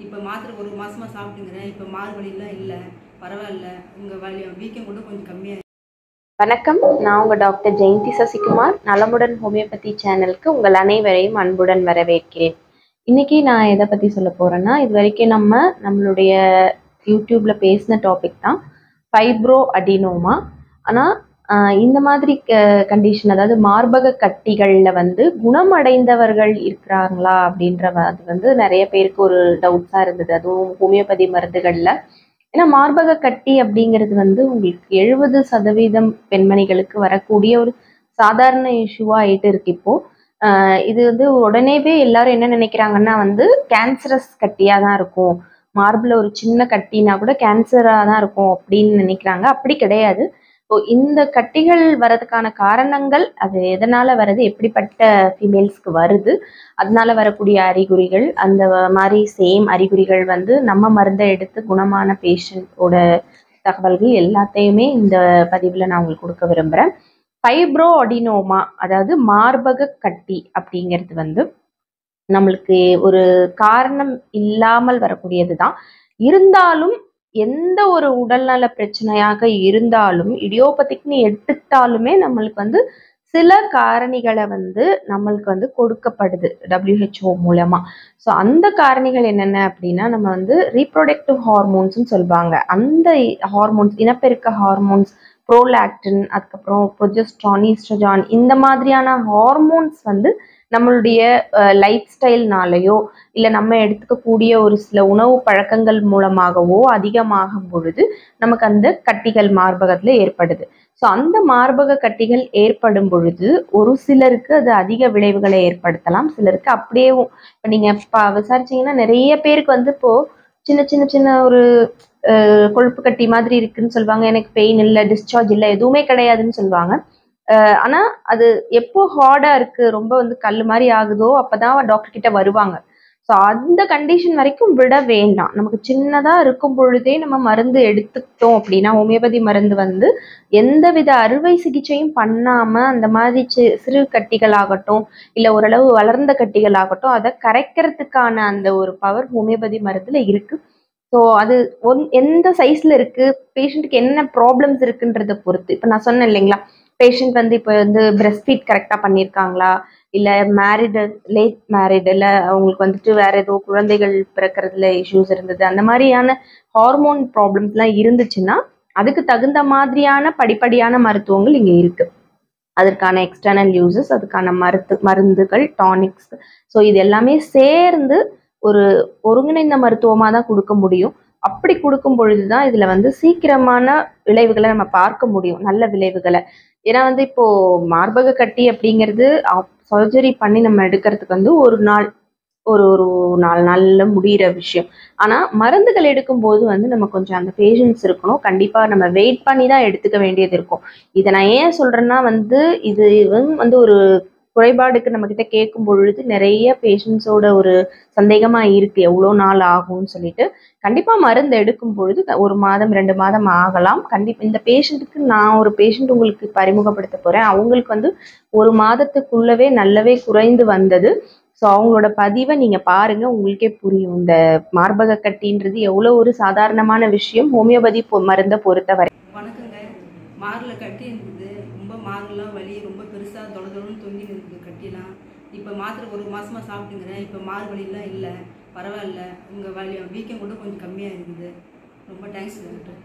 இப்போ மாத்திரை ஒரு மாதமாக சாப்பிட்டுங்கிறேன். இப்போ மார்பலிலாம் இல்லை. பரவாயில்ல. உங்கள் வலி வீக்கம் கூட கொஞ்சம் கம்மியாக வணக்கம். நான் உங்கள் டாக்டர் ஜெயந்தி சசிகுமார். நலமுடன் ஹோமியோபதி சேனலுக்கு உங்கள் அனைவரையும் அன்புடன் வரவேற்கிறேன். இன்னைக்கு நான் எதை பற்றி சொல்ல போகிறேன்னா இது வரைக்கும் நம்ம நம்மளுடைய யூடியூப்பில் பேசின டாபிக் தான் ஃபைப்ரோ அடினோமா ஆனால் இந்த மாதிரி கண்டிஷன் அதாவது மார்பக கட்டிகளில் வந்து குணமடைந்தவர்கள் இருக்கிறாங்களா அப்படின்ற அது வந்து நிறைய பேருக்கு ஒரு டவுட்ஸாக இருந்தது. அதுவும் ஹோமியோபதி மருந்துகளில். ஏன்னா மார்பக கட்டி அப்படிங்கிறது வந்து உங்களுக்கு எழுபது சதவீதம் பெண்மணிகளுக்கு வரக்கூடிய ஒரு சாதாரண இஷ்யூவாக ஆகிட்டு இருக்கு இப்போது இது வந்து உடனேவே எல்லாரும் என்ன நினைக்கிறாங்கன்னா வந்து கேன்சரஸ் கட்டியாக தான் இருக்கும். மார்பில் ஒரு சின்ன கட்டினா கூட கேன்சராக தான் இருக்கும் அப்படின்னு நினைக்கிறாங்க. அப்படி கிடையாது. ஸோ இந்த கட்டிகள் வரதுக்கான காரணங்கள் அது எதனால் வருது எப்படிப்பட்ட ஃபீமேல்ஸ்க்கு வருது அதனால வரக்கூடிய அறிகுறிகள் அந்த மாதிரி சேம் அறிகுறிகள் வந்து நம்ம மருந்தை எடுத்து குணமான பேஷண்ட்டோட தகவல்கள் எல்லாத்தையுமே இந்த பதிவில் நான் உங்களுக்கு கொடுக்க விரும்புகிறேன் ஃபைப்ரோ அடினோமா அதாவது மார்பக கட்டி அப்படிங்கிறது வந்து நம்மளுக்கு ஒரு காரணம் இல்லாமல் வரக்கூடியது தான் இருந்தாலும் எந்த ஒரு உடல்நல பிரச்சனையாக இருந்தாலும் இடியோபதிக்னு எடுத்துக்கிட்டாலுமே நம்மளுக்கு வந்து சில காரணிகளை வந்து நம்மளுக்கு வந்து கொடுக்கப்படுது டபிள்யூஹெச்ஓ மூலமா. ஸோ அந்த காரணிகள் என்னென்ன அப்படின்னா நம்ம வந்து ரீப்ரொடக்டிவ் ஹார்மோன்ஸ்னு சொல்லுவாங்க. அந்த ஹார்மோன்ஸ் இனப்பெருக்க ஹார்மோன்ஸ் ப்ரோலாக்டின் அதுக்கப்புறம் ப்ரொஜெஸ்ட்ரான் ஈஸ்ட்ரஜான் இந்த மாதிரியான ஹார்மோன்ஸ் வந்து நம்மளுடைய லைஃப் ஸ்டைல்னாலேயோ இல்லை நம்ம எடுத்துக்கக்கூடிய ஒரு சில உணவு பழக்கங்கள் மூலமாகவோ அதிகமாகும் பொழுது நமக்கு அந்த கட்டிகள் மார்பகத்தில் ஏற்படுது. ஸோ அந்த மார்பக கட்டிகள் ஏற்படும் பொழுது ஒரு சிலருக்கு அது அதிக விளைவுகளை ஏற்படுத்தலாம். சிலருக்கு அப்படியே இப்போ நீங்கள் இப்போ விசாரிச்சீங்கன்னா நிறைய பேருக்கு வந்து இப்போது சின்ன சின்ன சின்ன ஒரு கொழுப்பு கட்டி மாதிரி இருக்குன்னு சொல்லுவாங்க. எனக்கு பெயின் இல்லை டிஸ்சார்ஜ் இல்லை எதுவுமே கிடையாதுன்னு சொல்லுவாங்க. ஆனால் ஆனா அது எப்போ ஹார்டா இருக்கு ரொம்ப வந்து கல் மாதிரி ஆகுதோ அப்பதான் டாக்டர் கிட்ட வருவாங்க. ஸோ அந்த கண்டிஷன் வரைக்கும் விட வேண்டாம். நமக்கு சின்னதா இருக்கும் பொழுதே நம்ம மருந்து எடுத்துக்கிட்டோம் அப்படின்னா ஹோமியோபதி மருந்து வந்து எந்தவித அறுவை சிகிச்சையும் பண்ணாம அந்த மாதிரி சி- சிறு கட்டிகள் ஆகட்டும் இல்லை ஓரளவு வளர்ந்த கட்டிகள் ஆகட்டும் அதை கரைக்கிறதுக்கான அந்த ஒரு பவர் ஹோமியோபதி மருந்துல இருக்கு. ஸோ அது ஒன் எந்த சைஸ்ல இருக்கு பேஷண்ட்டுக்கு என்ன ப்ராப்ளம்ஸ் இருக்குன்றதை பொறுத்து. இப்போ நான் சொன்னேன் இல்லைங்களா? பேஷண்ட் வந்து இப்போ வந்து பிரெஸ்ட் ஃபீட் கரெக்டாக பண்ணியிருக்காங்களா இல்லை மேரிடு லேட் மேரிடு இல்லை அவங்களுக்கு வந்துட்டு வேற ஏதோ குழந்தைகள் பிறக்கிறதுல இஷ்யூஸ் இருந்தது. அந்த மாதிரியான ஹார்மோன் ப்ராப்ளம்ஸ்லாம் இருந்துச்சுன்னா அதுக்கு தகுந்த மாதிரியான படிப்படியான மருத்துவங்கள் இங்கே இருக்கு. அதற்கான எக்ஸ்டர்னல் யூசஸ் அதுக்கான மருத்து மருந்துகள் டானிக்ஸ் ஸோ இது எல்லாமே சேர்ந்து ஒரு ஒருங்கிணைந்த மருத்துவமாக தான் கொடுக்க முடியும். அப்படி கொடுக்கும் பொழுது தான் இதில் வந்து சீக்கிரமான விளைவுகளை நம்ம பார்க்க முடியும் நல்ல விளைவுகளை. ஏன்னா வந்து இப்போ மார்பக கட்டி அப்படிங்கிறது சர்ஜரி பண்ணி நம்ம எடுக்கிறதுக்கு வந்து ஒரு நாள் ஒரு ஒரு நாலு நாளில் முடிகிற விஷயம். ஆனால் மருந்துகள் எடுக்கும்போது வந்து நம்ம கொஞ்சம் அந்த பேஷன்ஸ் இருக்கணும். கண்டிப்பாக நம்ம வெயிட் பண்ணி தான் எடுத்துக்க வேண்டியது இருக்கும். இதை நான் ஏன் சொல்கிறேன்னா வந்து இது வந்து ஒரு குறைபாடுக்கு நம்ம கிட்ட கேட்கும் பொழுது நிறைய பேஷண்ட்ஸோட ஒரு சந்தேகமா இருக்கு. எவ்வளோ நாள் ஆகும்னு சொல்லிட்டு. கண்டிப்பா மருந்து எடுக்கும் பொழுது ஒரு மாதம் ரெண்டு மாதம் ஆகலாம். கண்டிப்பா இந்த பேஷண்ட்டுக்கு நான் ஒரு பேஷண்ட் உங்களுக்கு அறிமுகப்படுத்த போறேன். அவங்களுக்கு வந்து ஒரு மாதத்துக்குள்ளவே நல்லாவே குறைந்து வந்தது. ஸோ அவங்களோட பதிவை நீங்கள் பாருங்க. உங்களுக்கே புரியும். இந்த மார்பக கட்டின்றது எவ்வளோ ஒரு சாதாரணமான விஷயம். ஹோமியோபதி பொ- மருந்தை பொறுத்தவரை. மாரில் கட்டி இருந்தது ரொம்ப மாரெலாம் வலி ரொம்ப பெருசாக தொட தொடன்னு தொங்கி இருந்தது கட்டிலாம். இப்போ மாத்திரை ஒரு மாதமாக சாப்பிட்டுங்கிறேன் இப்போ மாறு வலிலாம் இல்லை. பரவாயில்ல. உங்கள் வலி வீக்கம் கூட கொஞ்சம் கம்மியாக இருந்தது ரொம்ப தேங்க்ஸ் டாக்டர்.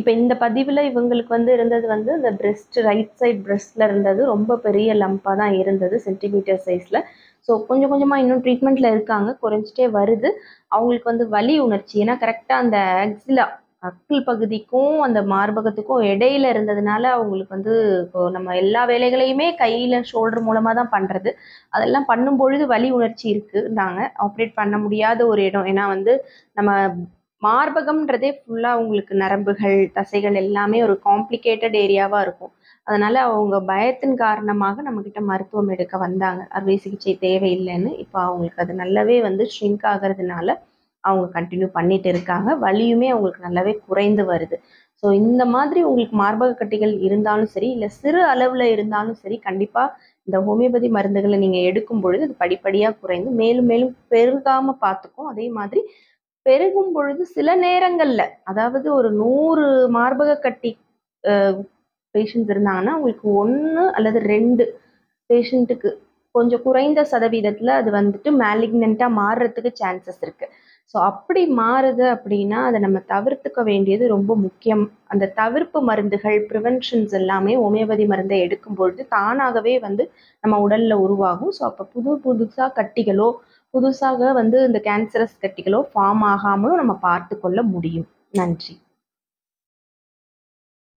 இப்போ இந்த பதிவில் இவங்களுக்கு வந்து இருந்தது வந்து இந்த பிரெஸ்ட் ரைட் சைட் breastல இருந்தது ரொம்ப பெரிய லம்பாக தான் இருந்தது சென்டிமீட்டர் சைஸில் ஸோ கொஞ்சம் கொஞ்சமாக இன்னும் ட்ரீட்மெண்ட்டில் இருக்காங்க. குறைஞ்சிட்டே வருது. அவங்களுக்கு வந்து வலி உணர்ச்சி. ஏன்னா கரெக்டாக அந்த ஆக்சிலா அக்கிள் பகுதிக்கும் அந்த மார்பகத்துக்கும் இடையில இருந்ததுனால அவங்களுக்கு வந்து இப்போ நம்ம எல்லா வேலைகளையுமே கையில் ஷோல்டர் மூலமாக தான் பண்ணுறது அதெல்லாம் பண்ணும் பொழுது வலி உணர்ச்சி இருக்குன்னாங்க. ஆப்ரேட் பண்ண முடியாத ஒரு இடம். ஏன்னா வந்து நம்ம மார்பகம்ன்றதே ஃபுல்லாக அவங்களுக்கு நரம்புகள் தசைகள் எல்லாமே ஒரு காம்ப்ளிகேட்டட் ஏரியாவாக இருக்கும். அதனால அவங்க பயத்தின் காரணமாக நம்மக்கிட்ட மருத்துவம் எடுக்க வந்தாங்க. அறுவை சிகிச்சை தேவையில்லைன்னு. இப்போ அவங்களுக்கு அது நல்லாவே வந்து ஷ்ரிங்க் ஆகிறதுனால அவங்க கண்டினியூ பண்ணிட்டு இருக்காங்க. வலியுமே அவங்களுக்கு நல்லாவே குறைந்து வருது. ஸோ இந்த மாதிரி உங்களுக்கு மார்பக கட்டிகள் இருந்தாலும் சரி இல்லை சிறு அளவில் இருந்தாலும் சரி கண்டிப்பாக இந்த ஹோமியோபதி மருந்துகளை நீங்கள் எடுக்கும் பொழுது அது படிப்படியாக குறைந்து மேலும் மேலும் பெருகாமல் பார்த்துக்கும். அதே மாதிரி பெருகும் பொழுது சில நேரங்களில் அதாவது ஒரு நூறு மார்பக கட்டி பேஷண்ட்ஸ் இருந்தாங்கன்னா உங்களுக்கு ஒன்று அல்லது ரெண்டு பேஷண்ட்டுக்கு கொஞ்சம் குறைந்த சதவீதத்தில் அது வந்துட்டு மேலிக்னண்ட்டாக மாறுறதுக்கு சான்சஸ் இருக்குது ஸோ அப்படி மாறுது அப்படின்னா அதை நம்ம தவிர்த்துக்க வேண்டியது ரொம்ப முக்கியம். அந்த தவிர்ப்பு மருந்துகள் ப்ரிவென்ஷன்ஸ் எல்லாமே ஹோமியோபதி மருந்தை எடுக்கும் பொழுது தானாகவே வந்து நம்ம உடலில் உருவாகும். ஸோ அப்போ புது புதுசாக கட்டிகளோ புதுசாக வந்து இந்த கேன்சரஸ் கட்டிகளோ ஃபார்ம் ஆகாமலும் நம்ம பார்த்து கொள்ள முடியும். நன்றி.